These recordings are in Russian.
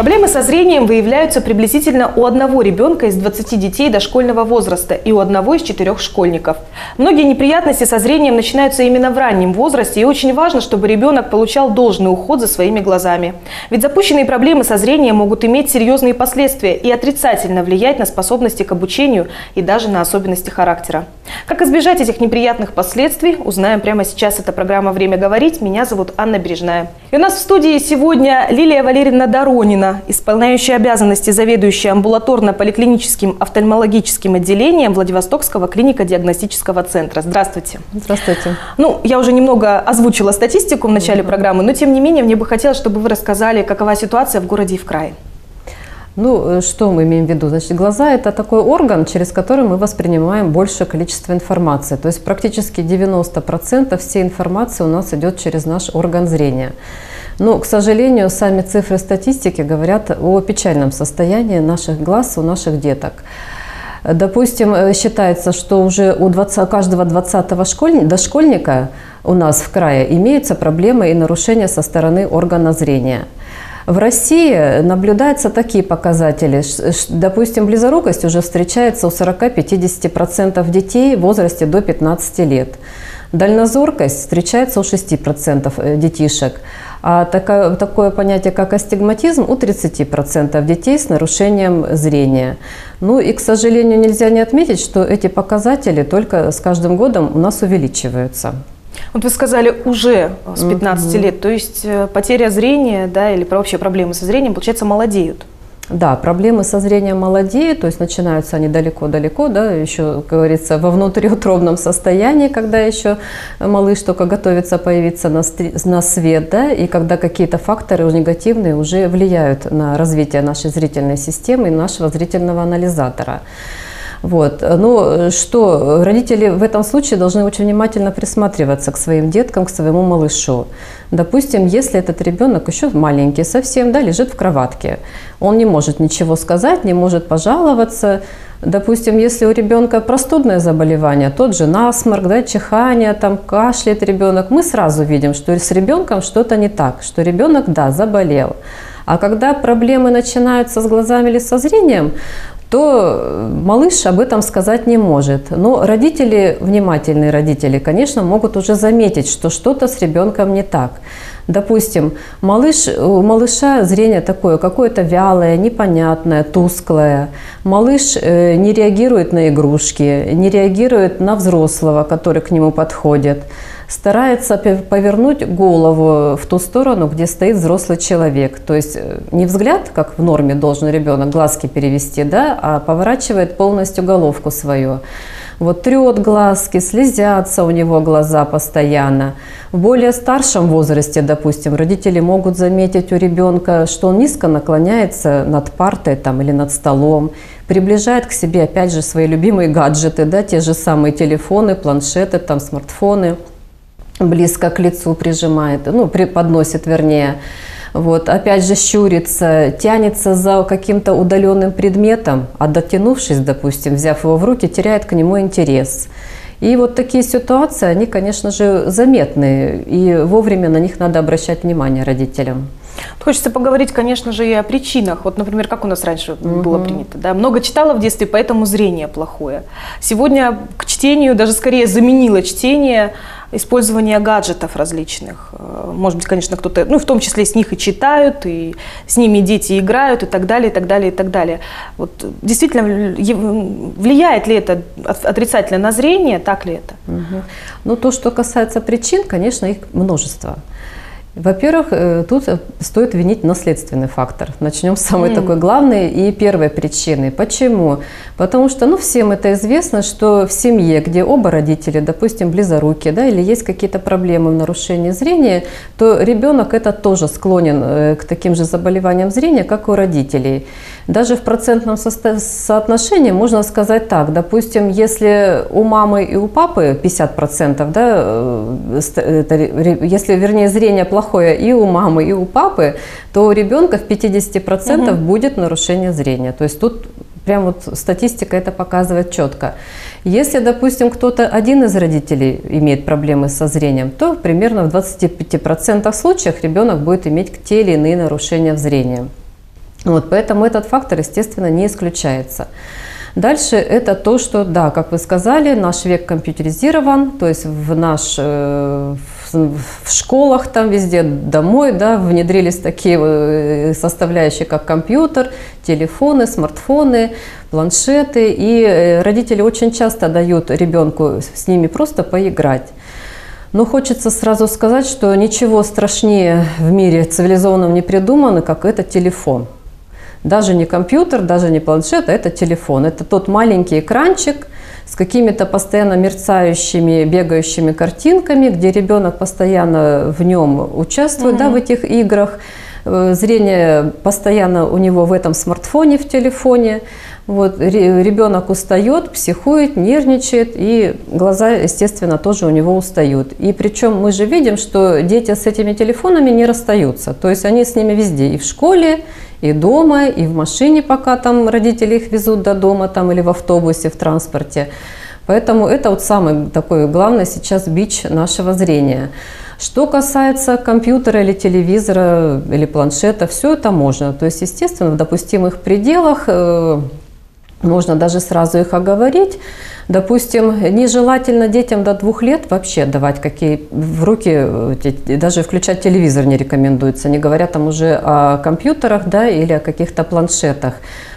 Проблемы со зрением выявляются приблизительно у одного ребенка из 20 детей дошкольного возраста и у одного из четырех школьников. Многие неприятности со зрением начинаются именно в раннем возрасте, и очень важно, чтобы ребенок получал должный уход за своими глазами. Ведь запущенные проблемы со зрением могут иметь серьезные последствия и отрицательно влиять на способности к обучению и даже на особенности характера. Как избежать этих неприятных последствий, узнаем прямо сейчас. Это программа «Время говорить». Меня зовут Анна Бережная. И у нас в студии сегодня Лилия Валерьевна Доронина, исполняющая обязанности заведующая амбулаторно-поликлиническим офтальмологическим отделением Владивостокского клинико-диагностического центра. Здравствуйте. Здравствуйте. Ну, я уже немного озвучила статистику в начале программы, но тем не менее мне бы хотелось, чтобы вы рассказали, какова ситуация в городе и в крае. Ну, э, что мы имеем в виду? Значит, глаза – это такой орган, через который мы воспринимаем большее количество информации. То есть практически 90% всей информации у нас идет через наш орган зрения. Но, к сожалению, сами цифры статистики говорят о печальном состоянии наших глаз у наших деток. Допустим, э, считается, что уже у 20, каждого 20-го школьника, дошкольника у нас в крае имеются проблемы и нарушения со стороны органа зрения – в России наблюдаются такие показатели. Допустим, близорукость уже встречается у 40-50% детей в возрасте до 15 лет. Дальнозоркость встречается у 6% э, детишек. А такое, такое понятие, как астигматизм, у 30% детей с нарушением зрения. Ну и, к сожалению, нельзя не отметить, что эти показатели только с каждым годом у нас увеличиваются. Вот вы сказали уже с 15 mm-hmm. лет, то есть э, потеря зрения, да, или вообще проблемы со зрением, получается, молодеют. Да, проблемы со зрением молодеют, то есть начинаются они далеко-далеко, да, еще, как говорится, во внутриутробном состоянии, когда еще малыш только готовится появиться на, на свет, да, и когда какие-то факторы негативные уже влияют на развитие нашей зрительной системы и нашего зрительного анализатора. Вот. Ну, что, родители в этом случае должны очень внимательно присматриваться к своим деткам, к своему малышу. Допустим, если этот ребенок еще маленький совсем, да, лежит в кроватке, он не может ничего сказать, не может пожаловаться, Допустим, если у ребенка простудное заболевание, тот же насморк, да, чихание, там, кашляет ребенок, мы сразу видим, что с ребенком что-то не так, что ребенок, да, заболел. А когда проблемы начинаются с глазами или со зрением, то малыш об этом сказать не может. Но родители, внимательные родители, конечно, могут уже заметить, что что-то с ребенком не так. Допустим, малыш, у малыша зрение такое какое-то вялое, непонятное, тусклое. Малыш э, не реагирует на игрушки, не реагирует на взрослого, который к нему подходит старается повернуть голову в ту сторону, где стоит взрослый человек. То есть э, не взгляд, как в норме должен ребенок глазки перевести, да, а поворачивает полностью головку свою. Вот трет глазки, слезятся у него глаза постоянно. В более старшем возрасте, допустим, родители могут заметить у ребенка, что он низко наклоняется над партой там, или над столом, приближает к себе, опять же, свои любимые гаджеты, да, те же самые телефоны, планшеты, там, смартфоны – близко к лицу прижимает, ну, подносит вернее. Вот, опять же щурится, тянется за каким-то удаленным предметом, а дотянувшись, допустим, взяв его в руки, теряет к нему интерес. И вот такие ситуации, они, конечно же, заметны, и вовремя на них надо обращать внимание родителям. Хочется поговорить, конечно же, и о причинах. Вот, например, как у нас раньше угу. было принято. Да? Много читала в детстве, поэтому зрение плохое. Сегодня к чтению даже скорее заменило чтение использование гаджетов различных. Э, может быть, конечно, кто-то, ну, в том числе с них и читают, и с ними дети играют, и так далее, и так далее, и так далее. Вот действительно, влияет ли это отрицательно на зрение, так ли это? Угу. Ну, то, что касается причин, конечно, их множество. Во-первых, э, тут стоит винить наследственный фактор. Начнем с самой mm. такой главной и первой причины. Почему? Потому что, ну, всем это известно, что в семье, где оба родители, допустим, близоруки, да, или есть какие-то проблемы в нарушении зрения, то ребенок это тоже склонен э, к таким же заболеваниям зрения, как и у родителей. Даже в процентном соотношении можно сказать так. Допустим, если у мамы и у папы 50%, да, э, если, вернее, зрение плохое и у мамы, и у папы, то у ребенка в 50% угу. будет нарушение зрения. То есть тут Прям вот статистика это показывает четко. Если, допустим, кто-то один из родителей имеет проблемы со зрением, то примерно в 25% случаев ребенок будет иметь те или иные нарушения в зрении. Вот, поэтому этот фактор, естественно, не исключается. Дальше это то, что, да, как вы сказали, наш век компьютеризирован, то есть в наш э, в школах там везде домой, да, внедрились такие э, составляющие, как компьютер, телефоны, смартфоны, планшеты, и э, родители очень часто дают ребенку с ними просто поиграть. Но хочется сразу сказать, что ничего страшнее в мире цивилизованном не придумано, как это телефон. Даже не компьютер, даже не планшет, а это телефон. Это тот маленький экранчик с какими-то постоянно мерцающими, бегающими картинками, где ребенок постоянно в нем участвует, mm-hmm. да, в этих играх. Э, зрение постоянно у него в этом смартфоне, в телефоне. Вот, ребенок устает, психует, нервничает, и глаза, естественно, тоже у него устают. И причем мы же видим, что дети с этими телефонами не расстаются. То есть они с ними везде, и в школе, и дома, и в машине, пока там родители их везут до дома, там, или в автобусе, в транспорте. Поэтому это вот самый такой главный сейчас бич нашего зрения. Что касается компьютера или телевизора или планшета, все это можно. То есть, естественно, в допустимых пределах э, можно даже сразу их оговорить. Допустим, нежелательно детям до двух лет вообще давать какие в руки, э, даже включать телевизор не рекомендуется, не говоря там уже о компьютерах да, или о каких-то планшетах.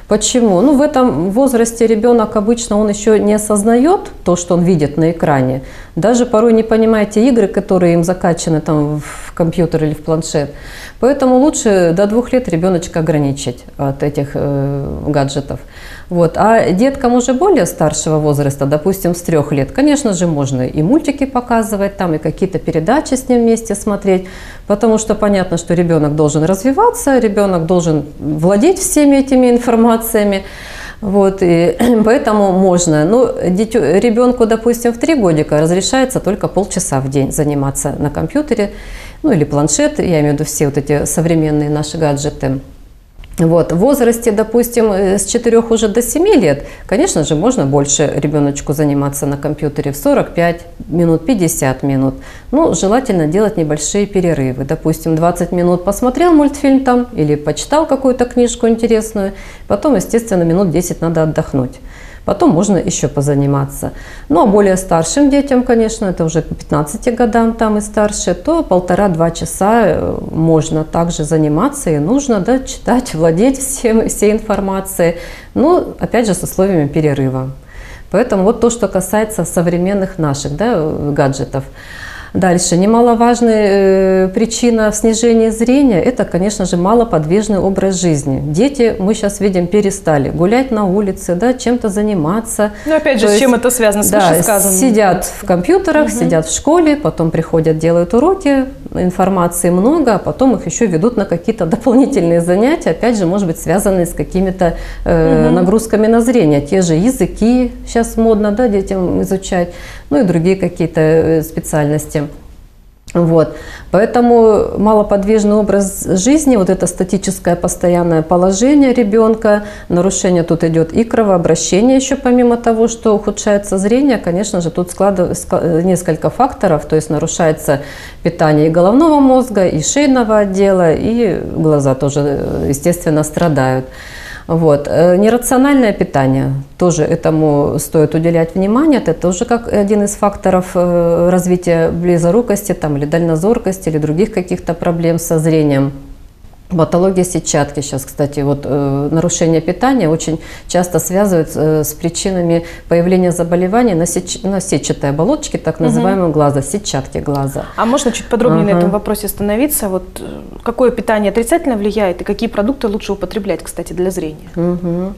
Почему? Ну, в этом возрасте ребенок обычно он еще не осознает то, что он видит на экране. Даже порой не понимает те игры, которые им закачаны там в компьютер или в планшет. Поэтому лучше до двух лет ребеночка ограничить от этих э, гаджетов. Вот. А деткам уже более старшего возраста, допустим, с трех лет, конечно же, можно и мультики показывать, там и какие-то передачи с ним вместе смотреть, потому что понятно, что ребенок должен развиваться, ребенок должен владеть всеми этими информациями. Вот, и поэтому можно. Ну, дитю, ребенку, допустим, в три годика разрешается только полчаса в день заниматься на компьютере, ну или планшет, я имею в виду все вот эти современные наши гаджеты. Вот. В возрасте, допустим, э, с 4 уже до 7 лет, конечно же, можно больше ребеночку заниматься на компьютере в 45 минут, 50 минут. Ну, желательно делать небольшие перерывы. Допустим, 20 минут посмотрел мультфильм там или почитал какую-то книжку интересную, потом, естественно, минут 10 надо отдохнуть. Потом можно еще позаниматься. Ну, а более старшим детям, конечно, это уже по 15 годам там и старше, то полтора-два часа э, можно также заниматься и нужно да, читать, владеть всем, всей информацией. Ну, опять же, с условиями перерыва. Поэтому вот то, что касается современных наших да, гаджетов. Дальше. Немаловажная э, причина снижения зрения – это, конечно же, малоподвижный образ жизни. Дети, мы сейчас видим, перестали гулять на улице, да, чем-то заниматься. Ну, опять же, То с чем это связано с да, вышесказанным? сидят в компьютерах, угу. сидят в школе, потом приходят, делают уроки, информации много, а потом их еще ведут на какие-то дополнительные занятия, опять же, может быть, связанные с какими-то э, угу. нагрузками на зрение. Те же языки сейчас модно, да, детям изучать, ну и другие какие-то э, специальности. Вот. Поэтому малоподвижный образ жизни, вот это статическое постоянное положение ребенка, нарушение тут идет и кровообращение еще помимо того, что ухудшается зрение, конечно же, тут складывается несколько факторов, то есть нарушается питание и головного мозга, и шейного отдела, и глаза тоже, э, естественно, страдают. Вот. Э, нерациональное питание, тоже этому стоит уделять внимание. Это тоже как один из факторов э, развития близорукости там, или дальнозоркости или других каких-то проблем со зрением. Патология сетчатки сейчас, кстати, вот э, нарушение питания очень часто связывают э, с причинами появления заболеваний на, сеч, на сетчатой оболочке, так называемого угу. глаза, сетчатки глаза. А можно чуть подробнее ага. на этом вопросе остановиться? Вот э, какое питание отрицательно влияет и какие продукты лучше употреблять, кстати, для зрения? Угу.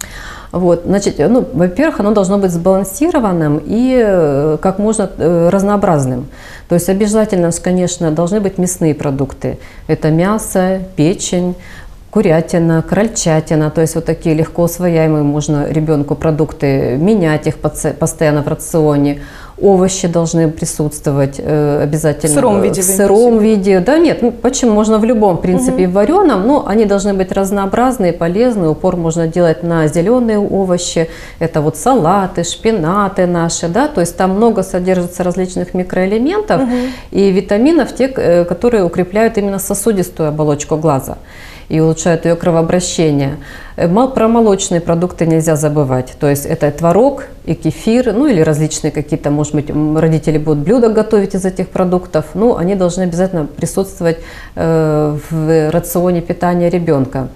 Вот, значит, ну, во-первых, оно должно быть сбалансированным и э, как можно э, разнообразным. То есть обязательно, конечно, должны быть мясные продукты. Это мясо, печень, курятина, крольчатина, то есть вот такие легко усвояемые можно ребенку продукты менять их постоянно в рационе. Овощи должны присутствовать э, обязательно. В сыром виде? В сыром виде. Да нет, ну, почему? Можно в любом, в принципе, угу. в вареном, но они должны быть разнообразные, полезные. Упор можно делать на зеленые овощи. Это вот салаты, шпинаты наши, да, то есть там много содержится различных микроэлементов угу. и витаминов, те, э, которые укрепляют именно сосудистую оболочку глаза. И улучшают ее кровообращение. Э, про молочные продукты нельзя забывать. То есть это творог и кефир, ну или различные какие-то, может быть, родители будут блюда готовить из этих продуктов. Ну, они должны обязательно присутствовать э, в рационе питания ребенка.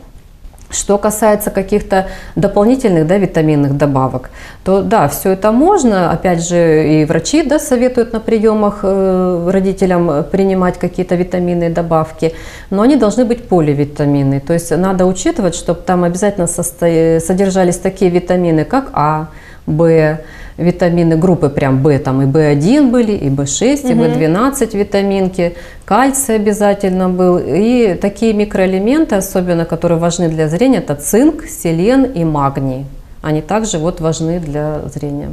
Что касается каких-то дополнительных да, витаминных добавок, то да, все это можно. Опять же, и врачи да, советуют на приемах э, родителям принимать какие-то витаминные добавки, но они должны быть поливитамины. То есть надо учитывать, чтобы там обязательно содержались такие витамины, как А, В, витамины группы прям В, там и В1 были, и В6, угу. и В12 витаминки, кальций обязательно был. И такие микроэлементы, особенно которые важны для зрения, это цинк, селен и магний. Они также вот важны для зрения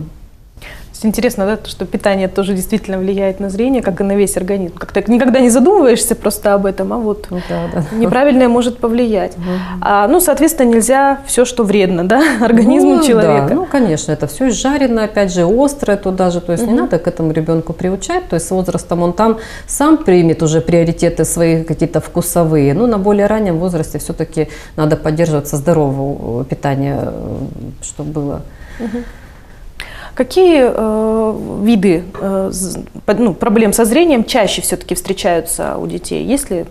интересно, да, что питание тоже действительно влияет на зрение, как и на весь организм. Как-то никогда не задумываешься просто об этом, а вот ну да, да. неправильное может повлиять. Угу. А, ну, соответственно, нельзя все, что вредно, да, организму ну, человека. Да. Ну, конечно, это все жареное, опять же, острое туда же. То есть угу. не надо к этому ребенку приучать. То есть с возрастом он там сам примет уже приоритеты свои какие-то вкусовые. Ну, на более раннем возрасте все-таки надо поддерживаться здорового питания, э, чтобы было. Угу. Какие э, виды э, ну, проблем со зрением чаще все-таки встречаются у детей? Есть ли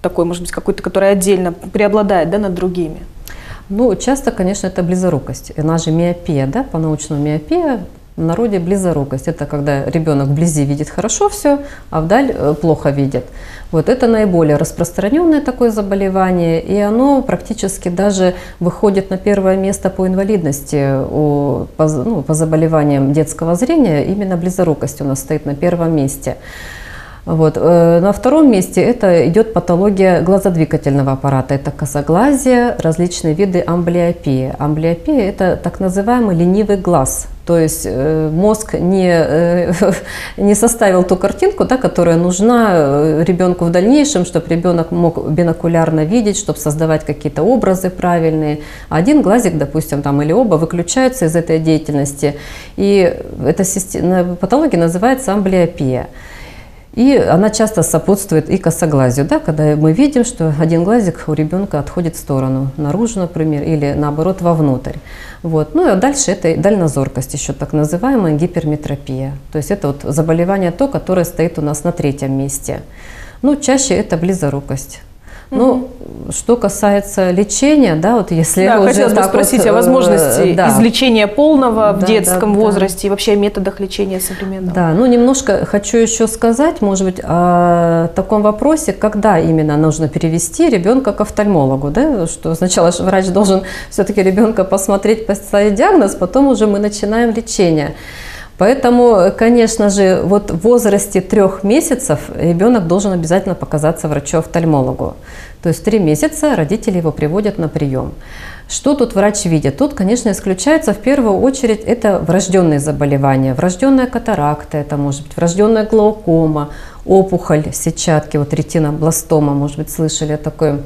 такой, может быть, какой-то, который отдельно преобладает да, над другими? Ну, часто, конечно, это близорукость. Она же миопия, да, по-научному миопия, в народе близорукость. Это когда ребенок вблизи видит хорошо все, а вдаль э, плохо видит. Вот это наиболее распространенное такое заболевание, и оно практически даже выходит на первое место по инвалидности, у, по, ну, по заболеваниям детского зрения. Именно близорукость у нас стоит на первом месте. Вот. Э, на втором месте это идет патология глазодвигательного аппарата. Это косоглазие, различные виды амблиопии. Амблиопия – это так называемый ленивый глаз. То есть э, мозг не, э, не составил ту картинку, да, которая нужна ребенку в дальнейшем, чтобы ребенок мог бинокулярно видеть, чтобы создавать какие-то образы правильные. Один глазик, допустим, там, или оба выключаются из этой деятельности. И эта патология называется амблиопия. И она часто сопутствует и косоглазию, да, когда мы видим, что один глазик у ребенка отходит в сторону, наружу, например, или наоборот вовнутрь. Вот. Ну и дальше это дальнозоркость, еще так называемая гиперметропия. То есть это вот заболевание то, которое стоит у нас на третьем месте. Ну, чаще это близорукость. Ну, что касается лечения, да, вот если да, уже хотелось бы спросить вот, о возможности да. излечения полного в да, детском да, возрасте да. и вообще о методах лечения современного. Да, ну немножко хочу еще сказать, может быть, о таком вопросе, когда именно нужно перевести ребенка к офтальмологу, да, что сначала врач должен все-таки ребенка посмотреть, поставить диагноз, потом уже мы начинаем лечение. Поэтому, конечно же, вот в возрасте трех месяцев ребенок должен обязательно показаться врачу-офтальмологу. То есть три месяца родители его приводят на прием. Что тут врач видит? Тут, конечно, исключается в первую очередь это врожденные заболевания. Врожденная катаракта, это может быть врожденная глаукома, опухоль сетчатки, вот ретинобластома, может быть, слышали такое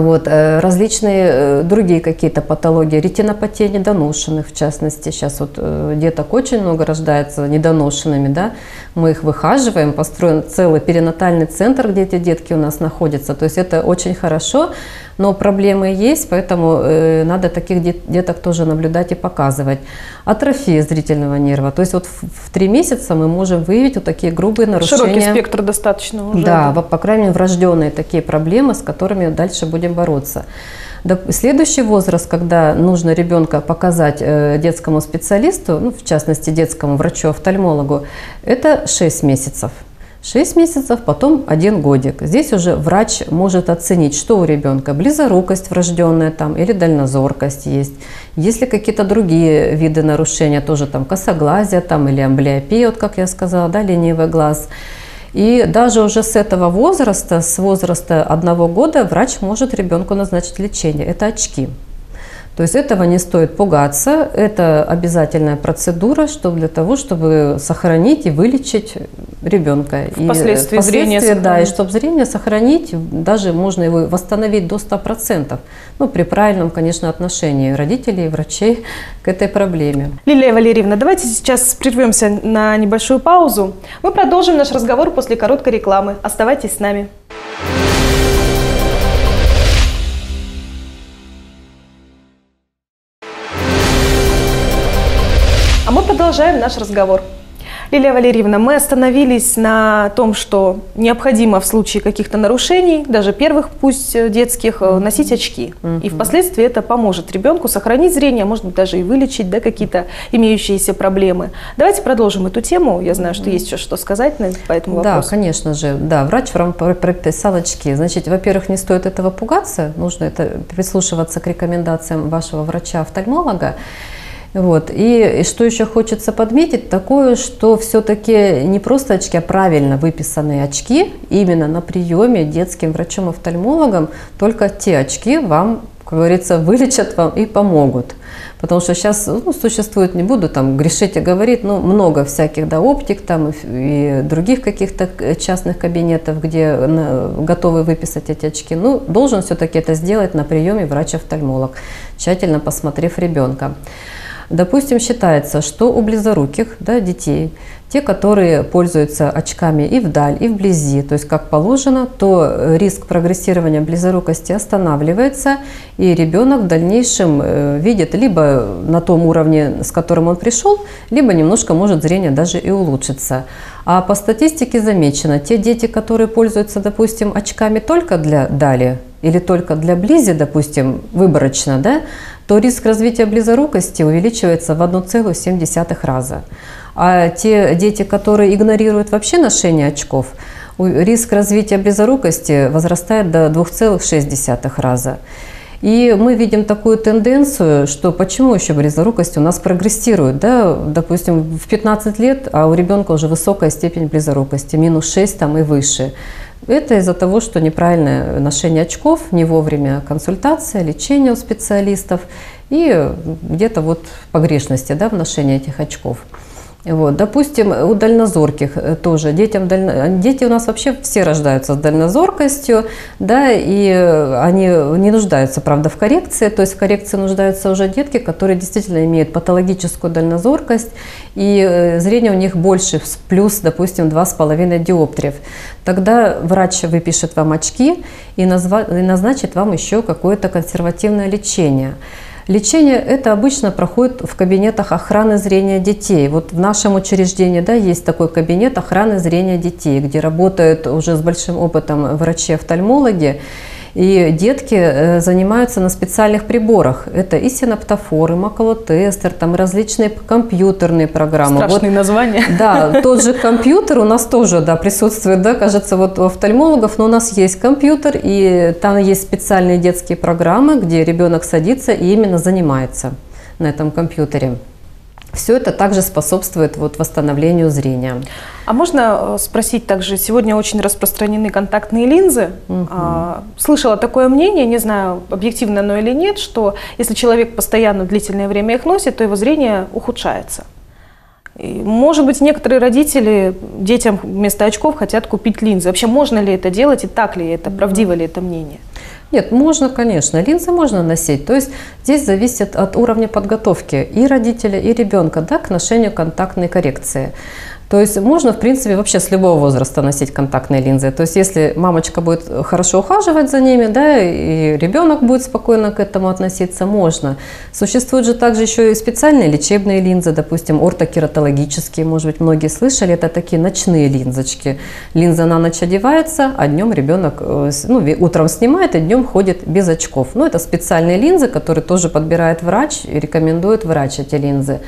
вот, э, различные э, другие какие-то патологии, ретинопатия недоношенных, в частности, сейчас вот э, деток очень много рождается недоношенными, да, мы их выхаживаем, построен целый перинатальный центр, где эти детки у нас находятся, то есть это очень хорошо, но проблемы есть, поэтому э, надо таких деток тоже наблюдать и показывать. Атрофия зрительного нерва. То есть вот в три месяца мы можем выявить вот такие грубые нарушения. Широкий спектр достаточно уже. Да, да. по крайней мере, врожденные такие проблемы, с которыми дальше будем бороться. Следующий возраст, когда нужно ребенка показать э, детскому специалисту, ну, в частности детскому врачу-офтальмологу, это 6 месяцев. 6 месяцев, потом 1 годик. Здесь уже врач может оценить, что у ребенка близорукость врожденная там или дальнозоркость есть. Если какие-то другие виды нарушения, тоже там косоглазие там, или амблиопия, вот как я сказала, да, ленивый глаз. И даже уже с этого возраста, с возраста одного года, врач может ребенку назначить лечение. Это очки. То есть этого не стоит пугаться, это обязательная процедура, чтобы для того, чтобы сохранить и вылечить ребенка. Э, впоследствии, и, впоследствии зрения Да, и чтобы зрение сохранить, даже можно его восстановить до 100%. Ну, при правильном, конечно, отношении родителей, и врачей к этой проблеме. Лилия Валерьевна, давайте сейчас прервемся на небольшую паузу. Мы продолжим наш разговор после короткой рекламы. Оставайтесь с нами. А мы продолжаем наш разговор. Лилия Валерьевна, мы остановились на том, что необходимо в случае каких-то нарушений, даже первых, пусть э, детских, э, носить очки. И впоследствии это поможет ребенку сохранить зрение, а может быть даже и вылечить да, какие-то имеющиеся проблемы. Давайте продолжим эту тему. Я знаю, что есть еще что сказать по этому вопросу. Да, конечно же. Да, врач вам прописал очки. Значит, во-первых, не стоит этого пугаться. Нужно это прислушиваться к рекомендациям вашего врача-офтальмолога. Вот. И, что еще хочется подметить, такое, что все-таки не просто очки, а правильно выписанные очки именно на приеме детским врачом-офтальмологом, только те очки вам, как говорится, вылечат вам и помогут. Потому что сейчас ну, существует, не буду там грешить и говорить, но много всяких да, оптик там и, и других каких-то частных кабинетов, где на, готовы выписать эти очки. Ну, должен все-таки это сделать на приеме врач-офтальмолог, тщательно посмотрев ребенка. Допустим, считается, что у близоруких да, детей, те, которые пользуются очками и вдаль, и вблизи, то есть как положено, то риск прогрессирования близорукости останавливается, и ребенок в дальнейшем э, видит либо на том уровне, с которым он пришел, либо немножко может зрение даже и улучшиться. А по статистике замечено, те дети, которые пользуются, допустим, очками только для дали или только для близи, допустим, выборочно, да, то риск развития близорукости увеличивается в 1,7 раза. А те дети, которые игнорируют вообще ношение очков, риск развития близорукости возрастает до 2,6 раза. И мы видим такую тенденцию, что почему еще близорукость у нас прогрессирует. Да? Допустим, в 15 лет, а у ребенка уже высокая степень близорукости, минус 6 там и выше. Это из-за того, что неправильное ношение очков, не вовремя консультация, лечение у специалистов и где-то вот погрешности да, в ношении этих очков. Вот, допустим, у дальнозорких э, тоже детям дально... дети у нас вообще все рождаются с дальнозоркостью, да, и они не нуждаются, правда, в коррекции, то есть в коррекции нуждаются уже детки, которые действительно имеют патологическую дальнозоркость, и э, зрение у них больше, плюс, допустим, 2,5 диоптриев. Тогда врач выпишет вам очки и, назва... и назначит вам еще какое-то консервативное лечение. Лечение это обычно проходит в кабинетах охраны зрения детей. Вот в нашем учреждении да, есть такой кабинет охраны зрения детей, где работают уже с большим опытом врачи-офтальмологи. И детки э, занимаются на специальных приборах. Это и синаптофор, и макулотестер, там различные компьютерные программы. Страшные вот, названия. Да, тот же компьютер у нас тоже да, присутствует, да, кажется, вот у офтальмологов, но у нас есть компьютер, и там есть специальные детские программы, где ребенок садится и именно занимается на этом компьютере. Все это также способствует вот восстановлению зрения. А можно э, спросить также, сегодня очень распространены контактные линзы. Угу. Слышала такое мнение, не знаю, объективно оно или нет, что если человек постоянно длительное время их носит, то его зрение ухудшается. И, может быть, некоторые родители детям вместо очков хотят купить линзы. Вообще, можно ли это делать и так ли это, правдиво ли это мнение? Нет, можно, конечно. Линзы можно носить. То есть здесь зависит от уровня подготовки и родителя, и ребенка да, к ношению контактной коррекции. То есть можно, в принципе, вообще с любого возраста носить контактные линзы. То есть если мамочка будет хорошо ухаживать за ними, да, и ребенок будет спокойно к этому относиться, можно. Существуют же также еще и специальные лечебные линзы, допустим, ортокератологические, может быть, многие слышали, это такие ночные линзочки. Линза на ночь одевается, а днем ребенок, э, ну, утром снимает, и днем ходит без очков. Ну, это специальные линзы, которые тоже подбирает врач и рекомендует врач эти линзы.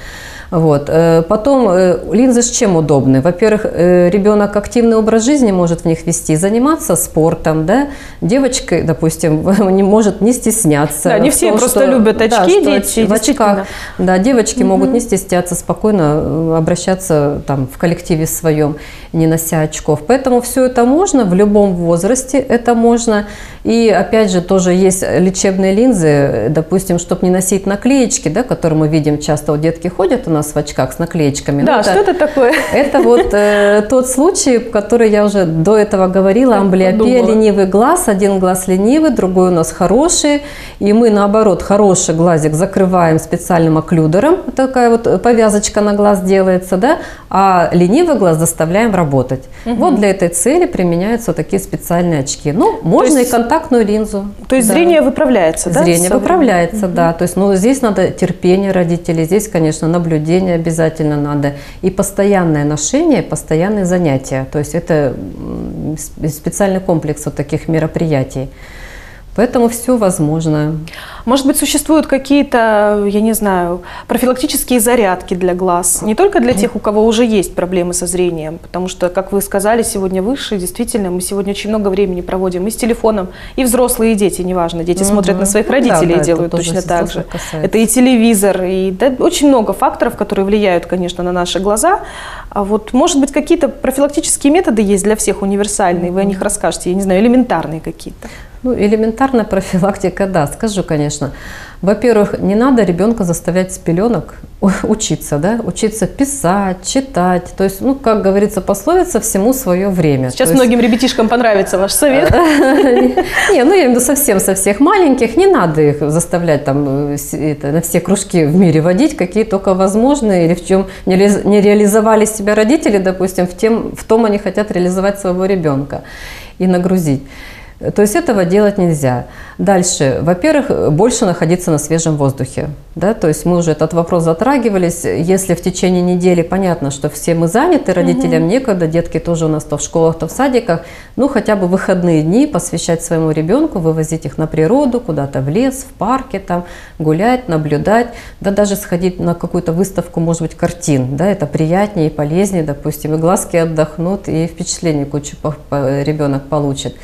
Вот. Э, потом э, линзы с чем удобны? Во-первых, э, ребенок активный образ жизни может в них вести, заниматься спортом, да? Девочка, допустим, не может не стесняться. Да, не все том, просто что, любят очки, да, дети. В очках, да, девочки угу. могут не стесняться, спокойно обращаться там в коллективе своем, не нося очков. Поэтому все это можно в любом возрасте, это можно. И опять же тоже есть лечебные линзы, допустим, чтобы не носить наклеечки, да, которые мы видим часто у детки ходят нас в очках с наклеечками. Да, это, что это такое? Это вот э, тот случай, который я уже до этого говорила, амблиопия, ленивый глаз, один глаз ленивый, другой у нас хороший, и мы наоборот хороший глазик закрываем специальным оклюдером, такая вот повязочка на глаз делается, да, а ленивый глаз заставляем работать. Угу. Вот для этой цели применяются вот такие специальные очки. Ну, можно есть, и контактную линзу. То есть да. зрение выправляется, да? Зрение выправляется, угу. да. То есть, ну, здесь надо терпение родителей, здесь, конечно, наблюдение наблюдение обязательно надо. И постоянное ношение, постоянные занятия. То есть это специальный комплекс вот таких мероприятий. Поэтому все возможно. Может быть, существуют какие-то, я не знаю, профилактические зарядки для глаз? Не только для тех, у кого уже есть проблемы со зрением, потому что, как вы сказали, сегодня выше, действительно, мы сегодня очень много времени проводим и с телефоном, и взрослые, и дети, неважно. Дети угу. смотрят на своих родителей ну, да, и делают точно так же. Касается. Это и телевизор, и да, очень много факторов, которые влияют, конечно, на наши глаза. А вот, может быть, какие-то профилактические методы есть для всех универсальные, вы о них расскажете, я не знаю, элементарные какие-то? Ну, элементарная профилактика, да, скажу, конечно. Во-первых, не надо ребенка заставлять с пеленок учиться, да, учиться писать, читать. То есть, ну, как говорится, пословица всему свое время. Сейчас То многим есть... ребятишкам понравится ваш совет. Не, ну, я имею в виду совсем со всех маленьких. Не надо их заставлять там э, на все кружки в мире водить, какие только возможны, или в чем не реализовали себя родители, допустим, в, том они хотят реализовать своего ребенка и нагрузить. То есть этого делать нельзя. Дальше, во-первых, больше находиться на свежем воздухе. Да? То есть мы уже этот вопрос затрагивались. Если в течение недели понятно, что все мы заняты, родителям угу. некогда, детки тоже у нас то в школах, то в садиках, ну хотя бы выходные дни посвящать своему ребенку, вывозить их на природу, куда-то в лес, в парке, там, гулять, наблюдать, да даже сходить на какую-то выставку, может быть, картин. Да? Это приятнее и полезнее, допустим, и глазки отдохнут, и впечатление кучу ребенок получит.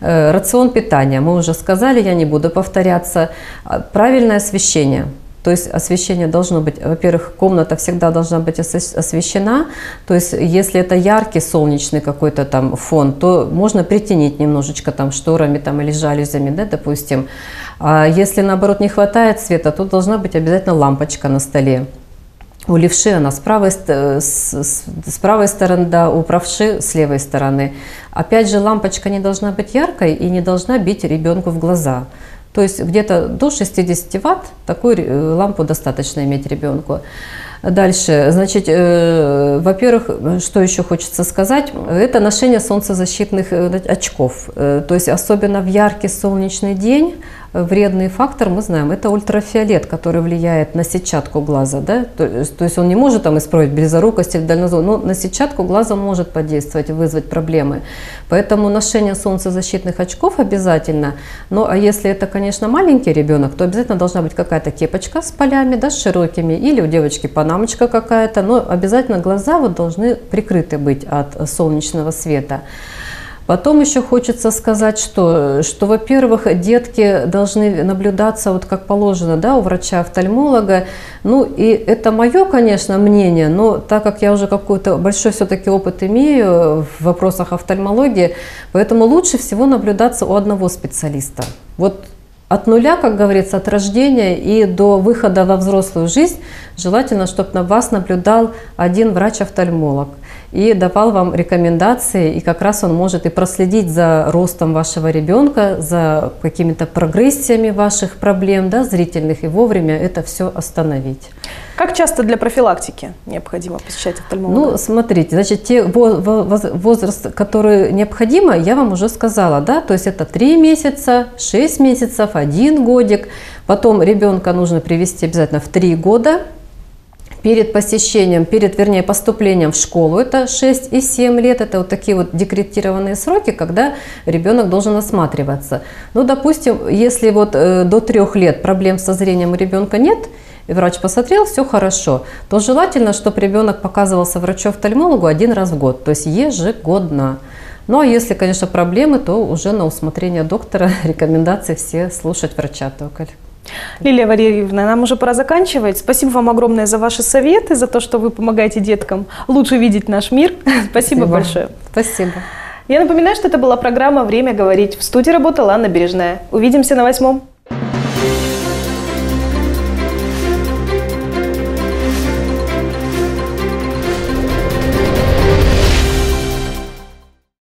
Э, рацион питания, мы уже сказали, я не буду повторяться. А, правильное освещение. То есть освещение должно быть, во-первых, комната всегда должна быть освещена. То есть если это яркий солнечный какой-то там фон, то можно притенить немножечко там шторами там, или жалюзями, да, допустим. А если наоборот не хватает света, то должна быть обязательно лампочка на столе. У левши она с правой, с, с правой стороны, да, у правши с левой стороны. Опять же, лампочка не должна быть яркой и не должна бить ребенку в глаза. То есть где-то до 60 ватт такую э, лампу достаточно иметь ребенку. Дальше, значит, э, во-первых, что еще хочется сказать, это ношение солнцезащитных э, очков. Э, то есть особенно в яркий солнечный день вредный фактор, мы знаем, это ультрафиолет, который влияет на сетчатку глаза. Да? То, то есть он не может там исправить близорукость или дальнозор, но на сетчатку глаза может подействовать, вызвать проблемы. Поэтому ношение солнцезащитных очков обязательно. Ну а если это, конечно, маленький ребенок, то обязательно должна быть какая-то кепочка с полями, да, с широкими, или у девочки панамочка какая-то, но обязательно глаза вот должны прикрыты быть от солнечного света. Потом еще хочется сказать, что, что во-первых, детки должны наблюдаться вот как положено да, у врача-офтальмолога. Ну и это мое, конечно, мнение, но так как я уже какой-то большой все-таки опыт имею в вопросах офтальмологии, поэтому лучше всего наблюдаться у одного специалиста. Вот от нуля, как говорится, от рождения и до выхода во взрослую жизнь желательно, чтобы на вас наблюдал один врач-офтальмолог и давал вам рекомендации, и как раз он может и проследить за ростом вашего ребенка, за какими-то прогрессиями ваших проблем да, зрительных, и вовремя это все остановить. Как часто для профилактики необходимо посещать офтальмолога? Ну, смотрите, значит, те возраст, который необходимо, я вам уже сказала, да, то есть это 3 месяца, 6 месяцев, 1 годик, потом ребенка нужно привести обязательно в 3 года, перед посещением, перед, вернее, поступлением в школу, это 6 и 7 лет, это вот такие вот декретированные сроки, когда ребенок должен осматриваться. Ну, допустим, если вот э, до 3 лет проблем со зрением у ребенка нет, и врач посмотрел, все хорошо, то желательно, чтобы ребенок показывался врачу-офтальмологу один раз в год, то есть ежегодно. Ну а если, конечно, проблемы, то уже на усмотрение доктора рекомендации все слушать врача только. Лилия Валерьевна, нам уже пора заканчивать. Спасибо вам огромное за ваши советы, за то, что вы помогаете деткам лучше видеть наш мир. Спасибо, Спасибо. большое. Спасибо. Я напоминаю, что это была программа «Время говорить». В студии работала Анна Бережная. Увидимся на восьмом.